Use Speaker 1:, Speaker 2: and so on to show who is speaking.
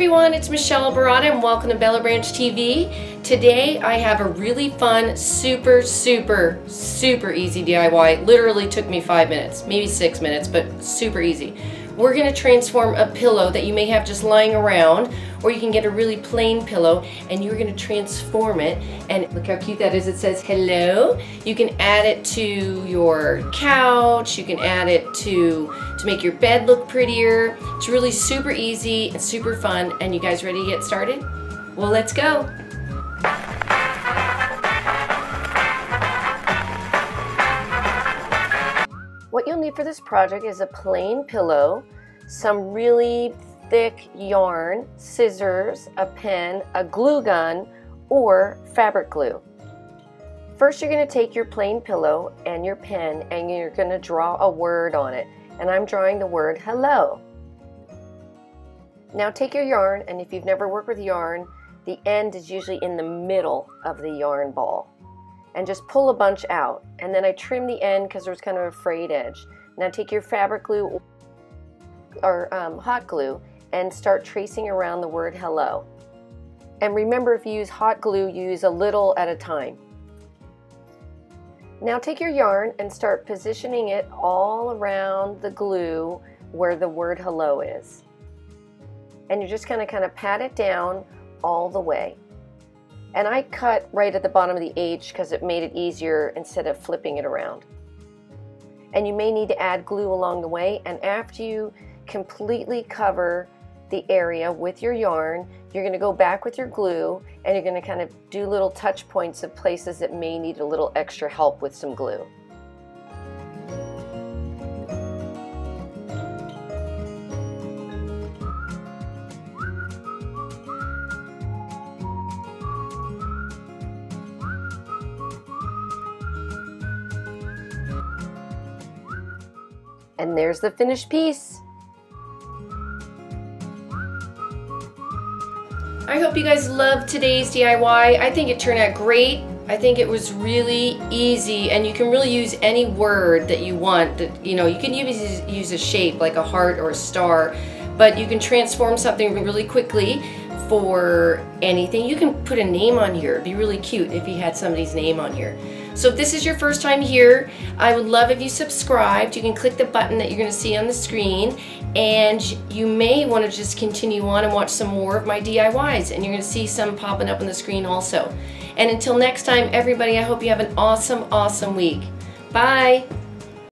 Speaker 1: everyone, it's Michele Baratta and welcome to Bella Branch TV. Today I have a really fun, super, super, super easy DIY. Literally took me five minutes, maybe six minutes, but super easy. We're to transform a pillow that you may have just lying around or you can get a really plain pillow and you're to transform it and look how cute that is. It says hello. You can add it to your couch. You can add it to, to make your bed look prettier. It's really super easy and super fun and you guys ready to get started? Well, let's go. Need for this project is a plain pillow, some really thick yarn, scissors, a pen, a glue gun, or fabric glue. First you're going to take your plain pillow and your pen and you're going to draw a word on it. And I'm drawing the word hello. Now take your yarn and if you've never worked with yarn, the end is usually in the middle of the yarn ball. And just pull a bunch out. And then I trim the end because there's kind of a frayed edge. Now take your fabric glue or um, hot glue and start tracing around the word hello. And remember if you use hot glue, you use a little at a time. Now take your yarn and start positioning it all around the glue where the word hello is. And you're just to kind of pat it down all the way. And I cut right at the bottom of the H because it made it easier instead of flipping it around. And you may need to add glue along the way and after you completely cover the area with your yarn. You're going to go back with your glue and you're going to kind of do little touch points of places that may need a little extra help with some glue. And there's the finished piece. I hope you guys loved today's DIY. I think it turned out great. I think it was really easy and you can really use any word that you want. That You know, you can use, use a shape like a heart or a star, but you can transform something really quickly for anything. You can put a name on here. It'd be really cute if you had somebody's name on here. So if this is your first time here, I would love if you subscribed. You can click the button that you're going to see on the screen and you may want to just continue on and watch some more of my DIYs and you're going to see some popping up on the screen also. And until next time, everybody, I hope you have an awesome, awesome week. Bye!